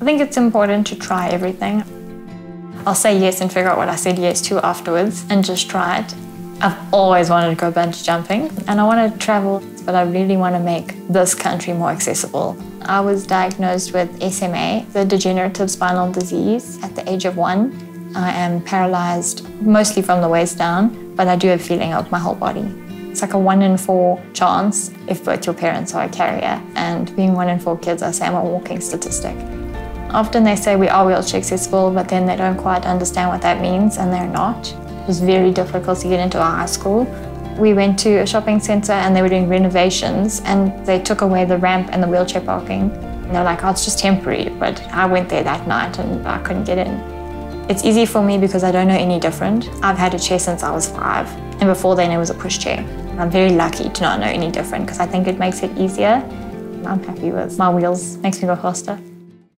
I think it's important to try everything. I'll say yes and figure out what I said yes to afterwards and just try it. I've always wanted to go bungee jumping and I want to travel, but I really want to make this country more accessible. I was diagnosed with SMA, the degenerative spinal disease, at the age of one. I am paralyzed mostly from the waist down, but I do have feeling of my whole body. It's like a one in four chance if both your parents are a carrier. And being one in four kids, I say I'm a walking statistic. Often they say we are wheelchair accessible, but then they don't quite understand what that means, and they're not. It was very difficult to get into our high school. We went to a shopping centre and they were doing renovations, and they took away the ramp and the wheelchair parking. And they're like, oh, it's just temporary. But I went there that night and I couldn't get in. It's easy for me because I don't know any different. I've had a chair since I was five, and before then it was a pushchair. I'm very lucky to not know any different because I think it makes it easier. I'm happy with my wheels, makes me go faster.